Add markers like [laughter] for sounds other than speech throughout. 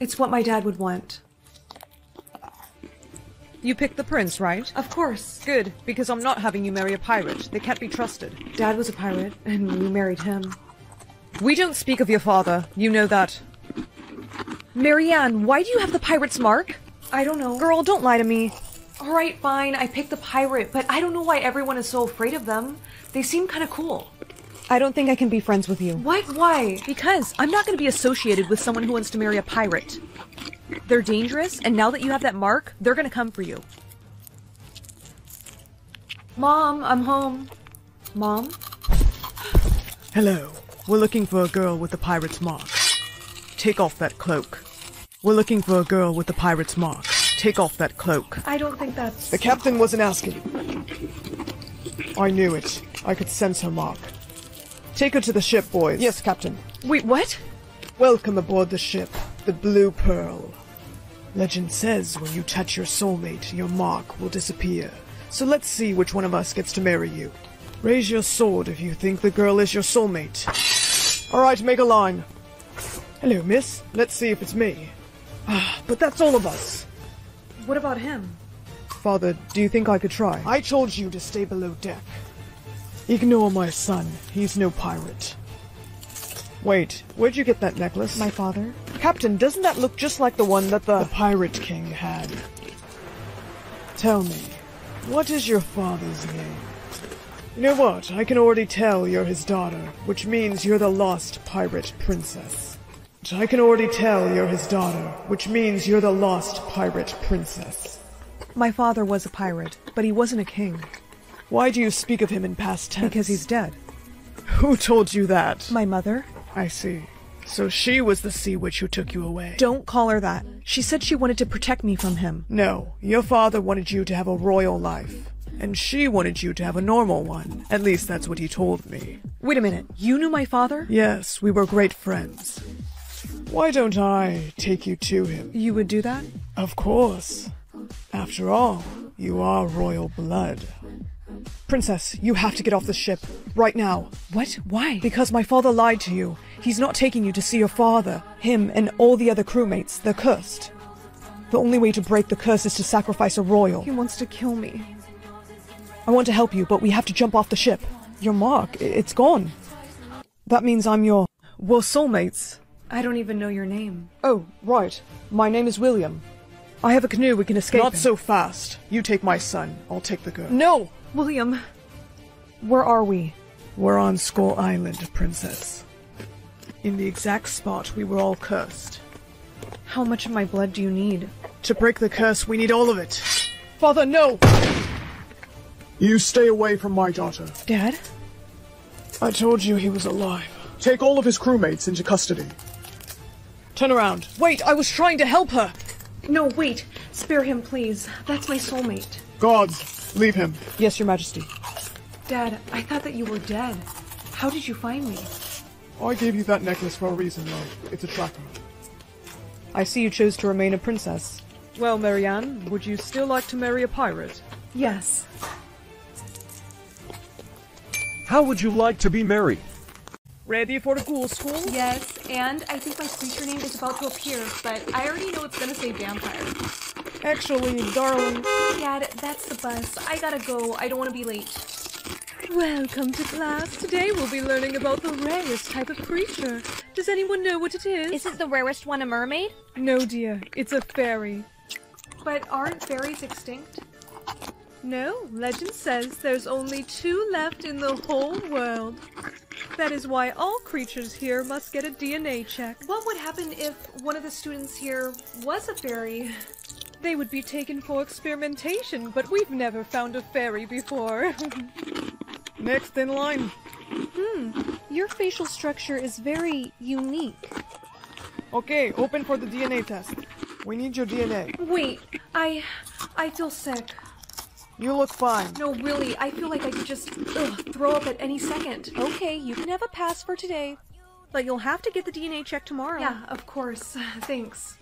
It's what my dad would want. You picked the prince, right? Of course. Good, because I'm not having you marry a pirate. They can't be trusted. Dad was a pirate, and we married him. We don't speak of your father. You know that. Marianne, why do you have the pirate's mark? I don't know. Girl, don't lie to me. Alright, fine, I picked the pirate, but I don't know why everyone is so afraid of them. They seem kind of cool. I don't think I can be friends with you. What? Why? Because I'm not going to be associated with someone who wants to marry a pirate. They're dangerous, and now that you have that mark, they're going to come for you. Mom, I'm home. Mom? Hello. We're looking for a girl with the pirate's mark. Take off that cloak. We're looking for a girl with the pirate's mark. Take off that cloak. I don't think that's. The captain wasn't asking. I knew it. I could sense her mark. Take her to the ship, boys. Yes, Captain. Wait, what? Welcome aboard the ship, the Blue Pearl. Legend says when you touch your soulmate, your mark will disappear. So let's see which one of us gets to marry you. Raise your sword if you think the girl is your soulmate. Alright, make a line. Hello, miss. Let's see if it's me. Ah, but that's all of us. What about him? Father, do you think I could try? I told you to stay below deck. Ignore my son. He's no pirate. Wait, where'd you get that necklace? My father? Captain, doesn't that look just like the one that the, the Pirate King had? Tell me, what is your father's name? You know what? I can already tell you're his daughter, which means you're the lost pirate princess. I can already tell you're his daughter, which means you're the lost pirate princess. My father was a pirate, but he wasn't a king. Why do you speak of him in past tense? Because he's dead. Who told you that? My mother. I see. So she was the sea witch who took you away. Don't call her that. She said she wanted to protect me from him. No, your father wanted you to have a royal life. And she wanted you to have a normal one. At least that's what he told me. Wait a minute. You knew my father? Yes, we were great friends. Why don't I take you to him? You would do that? Of course. After all, you are royal blood. Princess, you have to get off the ship. Right now. What? Why? Because my father lied to you. He's not taking you to see your father. Him and all the other crewmates, they're cursed. The only way to break the curse is to sacrifice a royal. He wants to kill me. I want to help you, but we have to jump off the ship. Your mark, it's gone. That means I'm your... We're soulmates. I don't even know your name. Oh, right. My name is William. I have a canoe we can escape Not in. so fast. You take my son. I'll take the girl. No! William. Where are we? We're on Skull Island, Princess. In the exact spot we were all cursed. How much of my blood do you need? To break the curse, we need all of it. Father, no! You stay away from my daughter. Dad? I told you he was alive. Take all of his crewmates into custody. Turn around. Wait, I was trying to help her! No, wait. Spare him, please. That's my soulmate. Gods, leave him. Yes, your majesty. Dad, I thought that you were dead. How did you find me? I gave you that necklace for a reason, love. It's a tracker. I see you chose to remain a princess. Well, Marianne, would you still like to marry a pirate? Yes. How would you like to be married? Ready for the ghoul school? Yes, and I think my creature name is about to appear, but I already know it's gonna say vampire. Actually, darling. Dad, that's the bus. I gotta go. I don't want to be late. Welcome to class. Today we'll be learning about the rarest type of creature. Does anyone know what it is? Isn't the rarest one a mermaid? No, dear. It's a fairy. But aren't fairies extinct? No, legend says there's only two left in the whole world. That is why all creatures here must get a DNA check. What would happen if one of the students here was a fairy? They would be taken for experimentation, but we've never found a fairy before. [laughs] Next in line. Hmm, your facial structure is very unique. Okay, open for the DNA test. We need your DNA. Wait, I... I feel sick. You look fine. No, really, I feel like I could just ugh, throw up at any second. Okay, you can have a pass for today. But you'll have to get the DNA check tomorrow. Yeah, of course. [laughs] Thanks.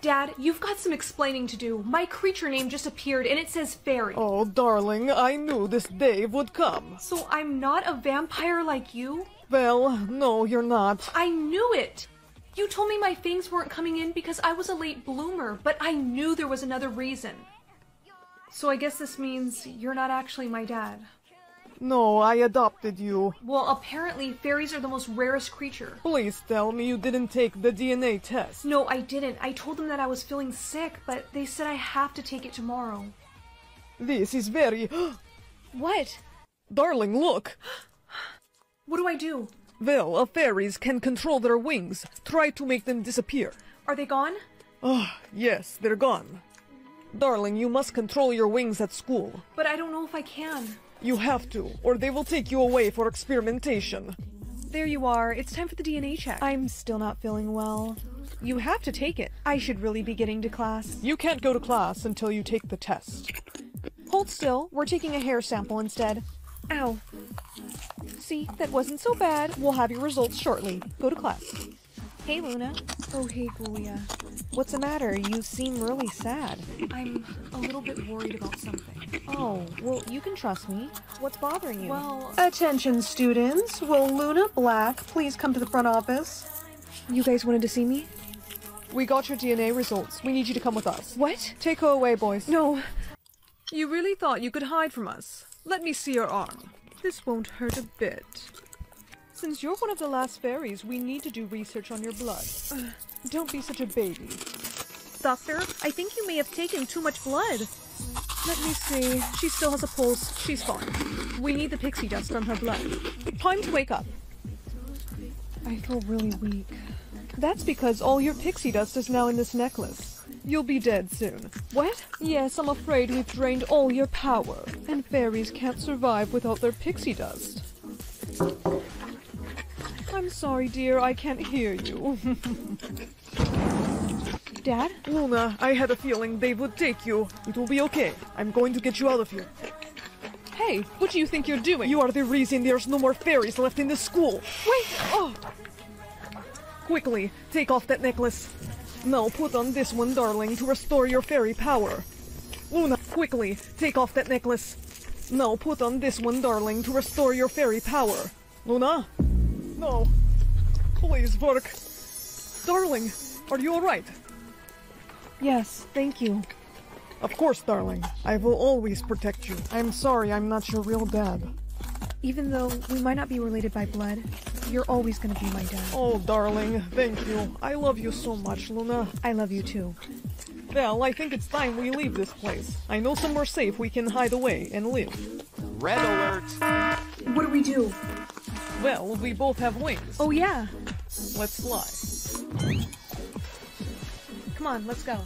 Dad, you've got some explaining to do. My creature name just appeared and it says fairy. Oh, darling, I knew this day would come. So I'm not a vampire like you? Well, no, you're not. I knew it! You told me my fangs weren't coming in because I was a late bloomer, but I knew there was another reason. So I guess this means you're not actually my dad. No, I adopted you. Well, apparently fairies are the most rarest creature. Please tell me you didn't take the DNA test. No, I didn't. I told them that I was feeling sick, but they said I have to take it tomorrow. This is very. [gasps] What? Darling, look! What do I do? Well, fairies can control their wings. Try to make them disappear. Are they gone? Ah, yes, they're gone. Darling, you must control your wings at school. But I don't know if I can. You have to, or they will take you away for experimentation. There you are. It's time for the DNA check. I'm still not feeling well. You have to take it. I should really be getting to class. You can't go to class until you take the test. Hold still. We're taking a hair sample instead. Ow. See, that wasn't so bad. We'll have your results shortly. Go to class. Hey, Luna. Oh, hey, Julia. What's the matter? You seem really sad. I'm a little bit worried about something. Oh, well, you can trust me. What's bothering you? Well, Attention, students. Will Luna Black please come to the front office? you guys wanted to see me? We got your DNA results. We need you to come with us. What? Take her away, boys. No. You really thought you could hide from us? Let me see your arm. This won't hurt a bit. Since you're one of the last fairies, we need to do research on your blood. Don't be such a baby. Doctor, I think you may have taken too much blood. Let me see. She still has a pulse. She's fine. We need the pixie dust on her blood. Time to wake up. I feel really weak. That's because all your pixie dust is now in this necklace. You'll be dead soon. What? Yes, I'm afraid we've drained all your power, and fairies can't survive without their pixie dust. I'm sorry, dear, I can't hear you. Dad? Luna, I had a feeling they would take you. It will be okay. I'm going to get you out of here. Hey, what do you think you're doing? You are the reason there's no more fairies left in the school. wait! Oh! Quickly, take off that necklace. Now put on this one, darling, to restore your fairy power. Luna, quickly, take off that necklace. Now put on this one, darling, to restore your fairy power. Luna? No. Please work. Darling, are you alright? Yes, thank you. Of course, darling. I will always protect you. I'm sorry I'm not your real dad. Even though we might not be related by blood, you're always gonna be my dad. Oh, darling, thank you. I love you so much, Luna. I love you too. Well, I think it's time we leave this place. I know somewhere safe we can hide away and live. Red alert! what do we do? Well, we both have wings. Oh, yeah. Let's fly. Come on, let's go.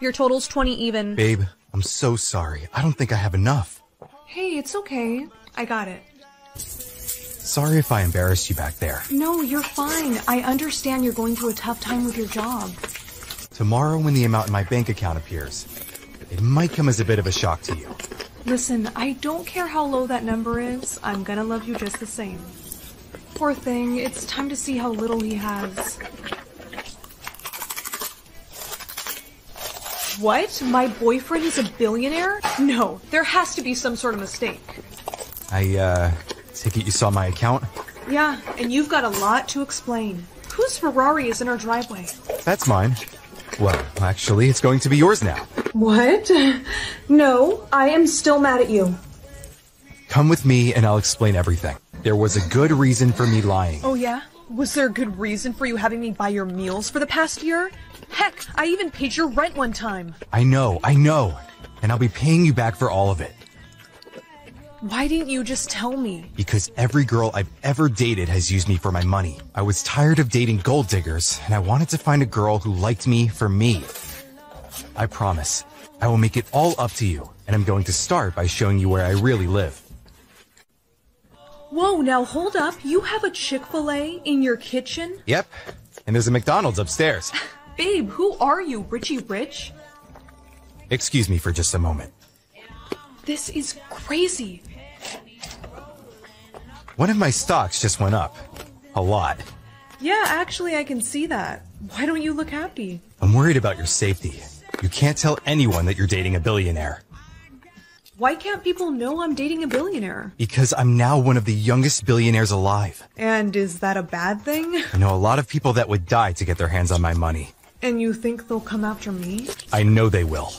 Your total's 20 even. Babe, I'm so sorry. I don't think I have enough. Hey, it's okay. I got it. Sorry if I embarrassed you back there. No, you're fine. I understand you're going through a tough time with your job. Tomorrow, when the amount in my bank account appears, it might come as a bit of a shock to you. Listen, I don't care how low that number is. I'm gonna love you just the same. Poor thing, it's time to see how little he has. What? My boyfriend is a billionaire? No, there has to be some sort of mistake. I, uh, take it you saw my account? Yeah, and you've got a lot to explain. Whose Ferrari is in our driveway? That's mine. Well, actually, it's going to be yours now. What? No, I am still mad at you. Come with me and I'll explain everything. There was a good reason for me lying. Oh, yeah? Was there a good reason for you having me buy your meals for the past year? Heck, I even paid your rent one time. I know, I know. And I'll be paying you back for all of it. Why didn't you just tell me? Because every girl I've ever dated has used me for my money. I was tired of dating gold diggers, and I wanted to find a girl who liked me for me. I promise, I will make it all up to you, and I'm going to start by showing you where I really live. Whoa, now hold up. You have a Chick fil A in your kitchen? Yep, and there's a McDonald's upstairs. [laughs] Babe, who are you? Richie Rich? Excuse me for just a moment. This is crazy. One of my stocks just went up. A lot. Yeah, actually, I can see that. Why don't you look happy? I'm worried about your safety. You can't tell anyone that you're dating a billionaire. Why can't people know I'm dating a billionaire? Because I'm now one of the youngest billionaires alive. And is that a bad thing? I know a lot of people that would die to get their hands on my money. And you think they'll come after me? I know they will.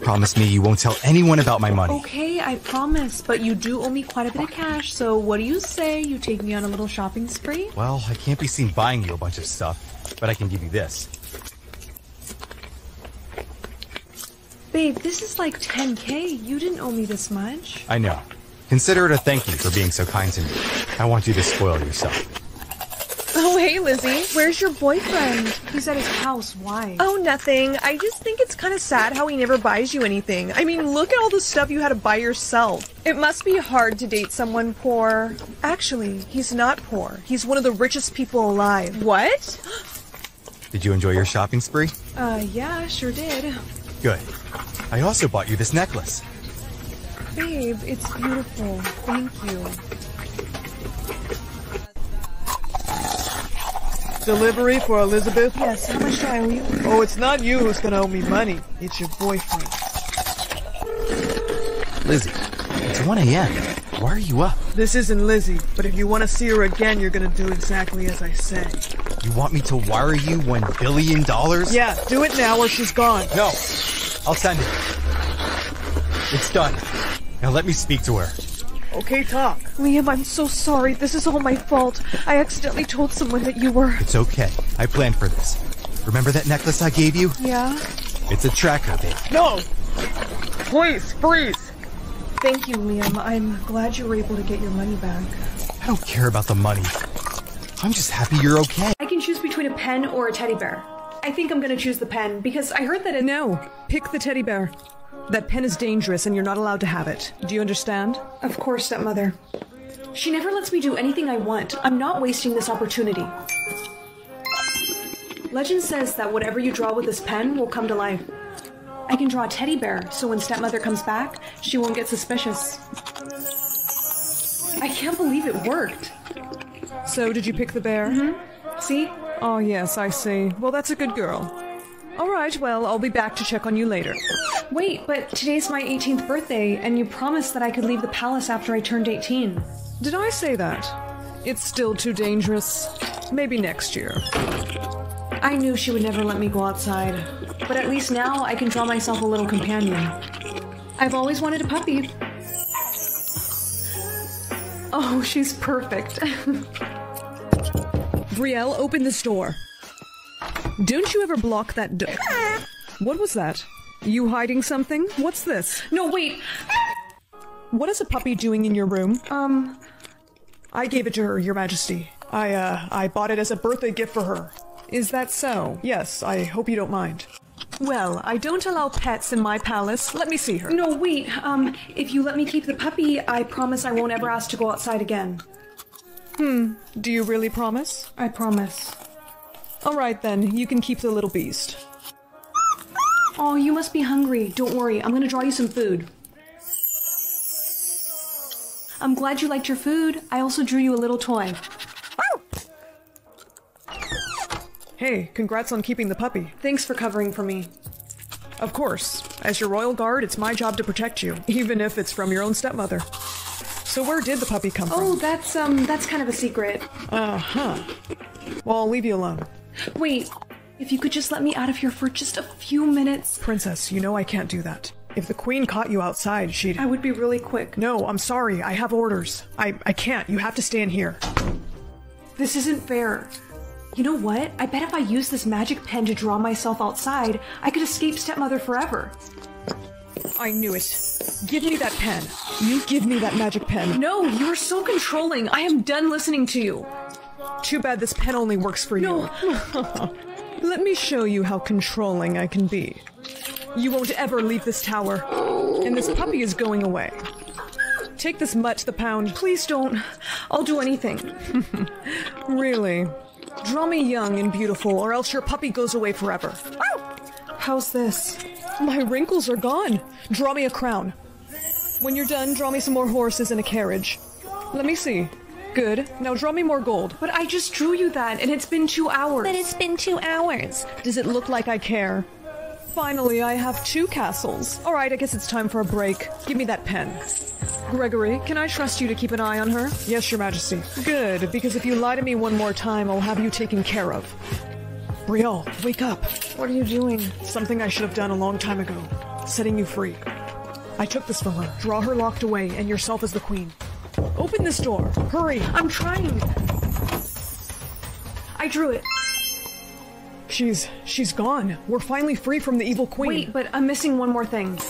Promise me you won't tell anyone about my money. Okay, I promise, but you do owe me quite a bit of cash, so what do you say you take me on a little shopping spree? Well, I can't be seen buying you a bunch of stuff, but I can give you this. Babe, this is like 10k. You didn't owe me this much. I know. Consider it a thank you for being so kind to me. I want you to spoil yourself. Oh, hey, Lizzie. Where's your boyfriend? He's at his house. Why? Oh, nothing. I just think it's kind of sad how he never buys you anything. I mean, look at all the stuff you had to buy yourself. It must be hard to date someone poor. Actually, he's not poor. He's one of the richest people alive. What? Did you enjoy your shopping spree? Uh, yeah, sure did. Good. I also bought you this necklace. Babe, it's beautiful. Thank you. Delivery for Elizabeth? Yes, how much do I owe you? Oh, it's not you who's gonna owe me money. It's your boyfriend. Lizzie, it's 1 a.m. Why are you up? This isn't Lizzie, but if you want to see her again, you're gonna do exactly as I say. You want me to wire you one billion dollars? Yeah, do it now or she's gone. No. I'll send it. It's done. Now let me speak to her. Okay, talk. Liam, I'm so sorry. This is all my fault. I accidentally told someone that you were. It's okay. I planned for this. Remember that necklace I gave you? Yeah? It's a tracker, babe. No! Please, freeze! Thank you, Liam. I'm glad you were able to get your money back. I don't care about the money. I'm just happy you're okay. I can choose between a pen or a teddy bear. I think I'm gonna choose the pen because I heard that it. No, pick the teddy bear. That pen is dangerous and you're not allowed to have it. Do you understand? Of course, stepmother. She never lets me do anything I want. I'm not wasting this opportunity. Legend says that whatever you draw with this pen will come to life. I can draw a teddy bear, so when stepmother comes back, she won't get suspicious. I can't believe it worked. So, did you pick the bear? Mm-hmm. See? Oh, yes, I see. Well, that's a good girl. All right, well, I'll be back to check on you later. Wait, but today's my 18th birthday, and you promised that I could leave the palace after I turned 18. Did I say that? It's still too dangerous. Maybe next year. I knew she would never let me go outside, but at least now I can draw myself a little companion. I've always wanted a puppy. Oh, she's perfect. [laughs] Brielle, open this door. Don't you ever block that door. What was that? You hiding something? What's this? no, wait. What is a puppy doing in your room? Um, I gave it to her, Your Majesty. I, uh, I bought it as a birthday gift for her. Is that so? Yes, I hope you don't mind. Well, I don't allow pets in my palace. Let me see her. no, wait. Um, if you let me keep the puppy, I promise I won't ever ask to go outside again. Hmm. Do you really promise? I promise. All right then, you can keep the little beast. Oh, you must be hungry. Don't worry, I'm gonna draw you some food. I'm glad you liked your food. I also drew you a little toy. Hey, congrats on keeping the puppy. Thanks for covering for me. Of course. As your royal guard, it's my job to protect you, even if it's from your own stepmother. So where did the puppy come from? Oh, that's um that's kind of a secret. Uh-huh. Well, I'll leave you alone. Wait, if you could just let me out of here for just a few minutes, Princess, you know I can't do that. If the queen caught you outside, she'd... I would be really quick. No, I'm sorry. I have orders. I, I can't. You have to stay in here. This isn't fair. You know what? I bet if I use this magic pen to draw myself outside, I could escape stepmother forever. I knew it. Give me that pen. You give me that magic pen. No, you are so controlling. I am done listening to you. Too bad this pen only works for No. you. Let me show you how controlling I can be. You won't ever leave this tower. And this puppy is going away. Take this mutt to the pound. Please don't. I'll do anything. [laughs] Really? Draw me young and beautiful, or else your puppy goes away forever. Ah! How's this? My wrinkles are gone. Draw me a crown. When you're done, draw me some more horses and a carriage. Let me see. Good. Now draw me more gold. But I just drew you that, and it's been two hours. But it's been two hours. Does it look like I care? Finally, I have two castles. All right, I guess it's time for a break. Give me that pen. Gregory, can I trust you to keep an eye on her? Yes, Your Majesty. Good, because if you lie to me one more time, I'll have you taken care of. Brielle, wake up. What are you doing? Something I should have done a long time ago. Setting you free. I took this from her. Draw her locked away, and yourself as the queen. Open this door. Hurry. I'm trying. I drew it. She's she's gone. We're finally free from the evil queen. Wait, but I'm missing one more thing.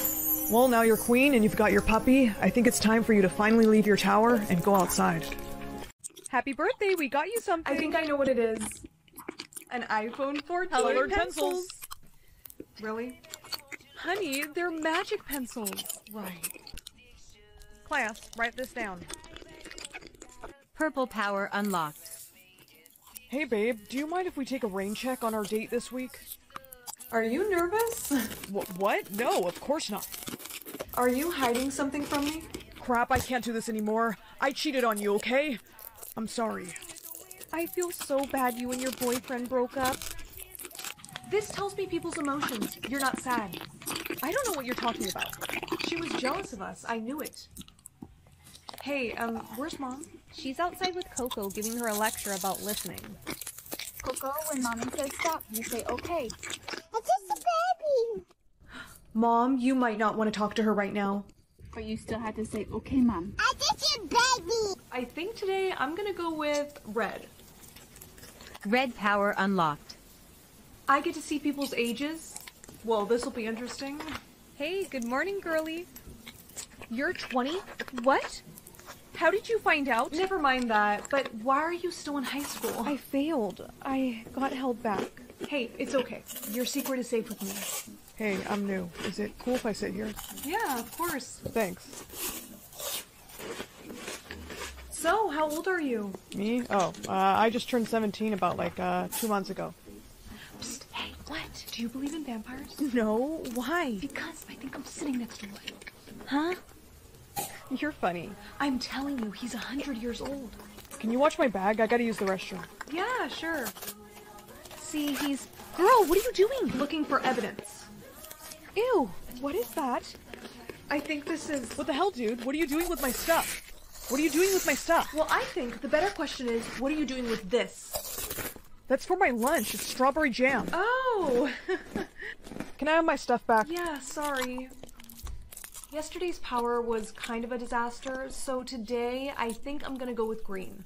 Well, now you're queen and you've got your puppy. I think it's time for you to finally leave your tower and go outside. Happy birthday, we got you something. I think I know what it is. An iPhone 14 Colored pencils. Really? Honey, they're magic pencils. Right. Class, write this down. Purple power unlocked. Hey babe, do you mind if we take a rain check on our date this week? Are you nervous? [laughs] Wh- what? No, of course not. Are you hiding something from me? Crap, I can't do this anymore. I cheated on you, okay? I'm sorry. I feel so bad you and your boyfriend broke up. This tells me people's emotions. You're not sad. I don't know what you're talking about. She was jealous of us. I knew it. Hey, um, where's mom? She's outside with Coco giving her a lecture about listening. Coco, when mommy says stop, you say okay. It's just a baby. Mom, you might not want to talk to her right now. But you still have to say okay, mom. I just a baby. I think today I'm gonna go with red. Red power unlocked. I get to see people's ages. Well, this will be interesting. Hey, good morning, girlie. You're 20? What? How did you find out? Never mind that, but why are you still in high school? I failed. I got held back. Hey, it's okay. Your secret is safe with me. Hey, I'm new. Is it cool if I sit here? Yeah, of course. Thanks. So, how old are you? Me? Oh, uh, I just turned 17 about like uh, two months ago. Psst, hey, what? Do you believe in vampires? [laughs] No, why? Because I think I'm sitting next to one. Huh? You're funny. I'm telling you, he's a hundred years old. Can you watch my bag? I gotta use the restroom. Yeah, sure. See, he's. Girl, what are you doing? Looking for evidence. Ew, what is that? I think this is. What the hell, dude? What are you doing with my stuff? What are you doing with my stuff? Well, I think the better question is, what are you doing with this? That's for my lunch. It's strawberry jam. Oh! [laughs] Can I have my stuff back? yeah, sorry. Yesterday's power was kind of a disaster, so today I think I'm gonna go with green.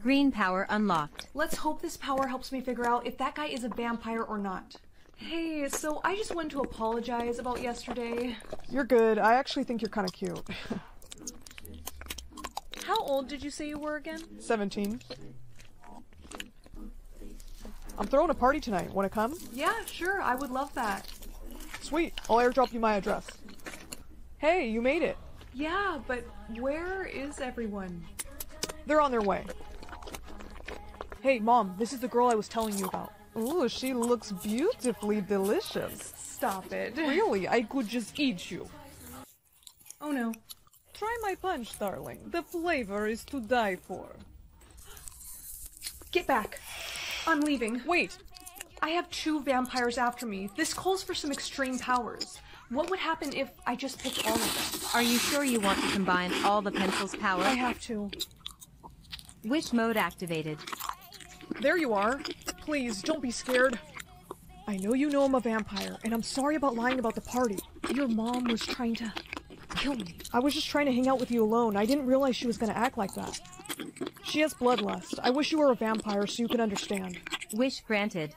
Green power unlocked. Let's hope this power helps me figure out if that guy is a vampire or not. Hey, so I just wanted to apologize about yesterday. You're good. I actually think you're kind of cute. [laughs] How old did you say you were again? 17. I'm throwing a party tonight. Want to come? Yeah, sure, I would love that. Sweet. I'll airdrop you my address. Hey, you made it. Yeah, but where is everyone? They're on their way. Hey, Mom, this is the girl I was telling you about. Ooh, she looks beautifully delicious. Stop it. Really, I could just eat you. Oh no. Try my punch, darling. The flavor is to die for. Get back. I'm leaving. Wait, I have two vampires after me. This calls for some extreme powers. What would happen if I just picked all of them? Are you sure you want to combine all the pencil's power? I have to. Witch mode activated. There you are. Please, don't be scared. I know you know I'm a vampire, and I'm sorry about lying about the party. Your mom was trying to kill me. I was just trying to hang out with you alone. I didn't realize she was gonna act like that. She has bloodlust. I wish you were a vampire so you could understand. Wish granted.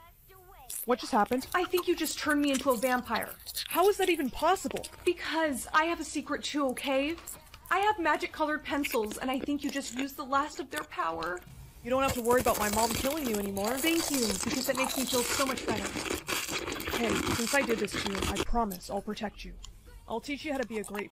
What just happened? I think you just turned me into a vampire. How is that even possible? Because I have a secret too, okay? I have magic colored pencils, and I think you just used the last of their power. You don't have to worry about my mom killing you anymore. Thank you, because that makes me feel so much better. Hey, since I did this to you, I promise I'll protect you. I'll teach you how to be a great